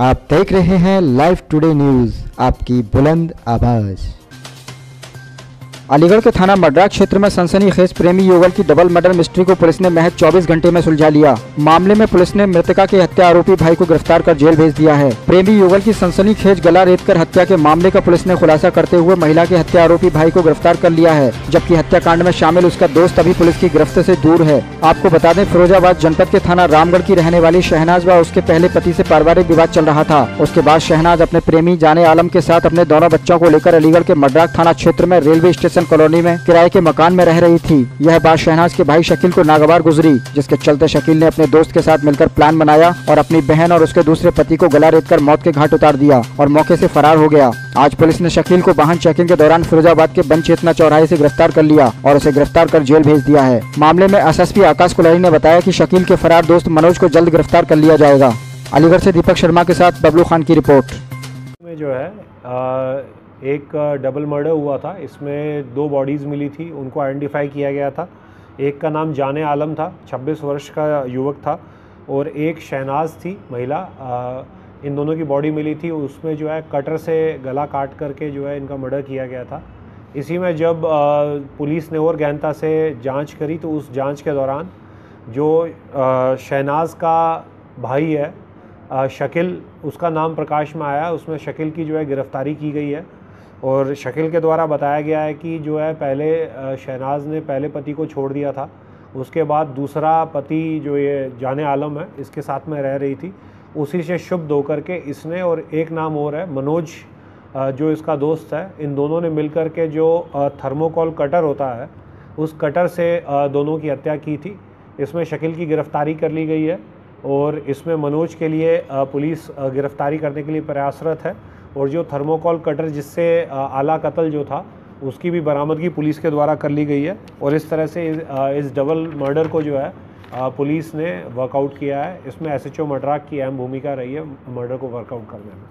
आप देख रहे हैं लाइव टुडे न्यूज़ आपकी बुलंद आवाज़। अलीगढ़ के थाना मडरा क्षेत्र में सनसनीखेज प्रेमी युगल की डबल मर्डर मिस्ट्री को पुलिस ने महज 24 घंटे में सुलझा लिया। मामले में पुलिस ने मृतका के हत्या आरोपी भाई को गिरफ़्तार कर जेल भेज दिया है। प्रेमी युगल की सनसनीखेज गला रेत कर हत्या के मामले का पुलिस ने खुलासा करते हुए महिला के हत्या आरोपी भाई को गिरफ़्तार कर लिया है, जबकि हत्याकांड में शामिल उसका दोस्त अभी पुलिस की गिरफ्त ऐसी दूर है। आपको बता दें, फिरोजाबाद जनपद के थाना रामगढ़ की रहने वाली शहनाज व उसके पहले पति ऐसी पारिवारिक विवाद चल रहा था। उसके बाद शहनाज अपने प्रेमी जाने आलम के साथ अपने दोनों बच्चों को लेकर अलीगढ़ के मड्राक थाना क्षेत्र में रेलवे स्टेशन कॉलोनी में किराए के मकान में रह रही थी। यह बात शहनाज के भाई शकील को नागवार गुजरी, जिसके चलते शकील ने अपने दोस्त के साथ मिलकर प्लान बनाया और अपनी बहन और उसके दूसरे पति को गला रेत कर मौत के घाट उतार दिया और मौके ऐसी फरार हो गया। आज पुलिस ने शकील को वाहन चेकिंग के दौरान फिरोजाबाद के बन चेतना चौराहे ऐसी गिरफ़्तार कर लिया और उसे गिरफ़्तार कर जेल भेज दिया है। मामले में एसएसपी आकाश कुलहरी ने बताया की शकील के फरार दोस्त मनोज को जल्द गिरफ़्तार कर लिया जाएगा। अलीगढ़ से दीपक शर्मा के साथ बबलू खान की रिपोर्ट। में जो है एक डबल मर्डर हुआ था। इसमें दो बॉडीज़ मिली थी उनको आइडेंटिफाई किया गया था। एक का नाम जाने आलम था 26 वर्ष का युवक था और एक शहनाज थी महिला। आ, इन दोनों की बॉडी मिली थी उसमें जो है कटर से गला काट करके जो है इनका मर्डर किया गया था। इसी में जब पुलिस ने और गहनता से जाँच करी तो उस जाँच के दौरान जो शहनाज का भाई है शकील उसका नाम प्रकाश में आया। उसमें शकील की जो है गिरफ़्तारी की गई है। और शकील के द्वारा बताया गया है कि जो है पहले शहनाज ने पहले पति को छोड़ दिया था। उसके बाद दूसरा पति जो ये जाने आलम है, इसके साथ में रह रही थी। उसी से शुभ होकर के इसने और एक नाम और है, मनोज जो इसका दोस्त है। इन दोनों ने मिलकर के जो थर्मोकॉल कटर होता है, उस कटर से दोनों की हत्या की थी। इसमें शकील की गिरफ्तारी कर ली गई है और इसमें मनोज के लिए पुलिस गिरफ्तारी करने के लिए प्रयासरत है। और जो थर्मोकॉल कटर जिससे आला कत्ल जो था, उसकी भी बरामदगी पुलिस के द्वारा कर ली गई है। और इस तरह से इस डबल मर्डर को जो है पुलिस ने वर्कआउट किया है। इसमें एसएचओ मड्राक की अहम भूमिका रही है मर्डर को वर्कआउट करने में।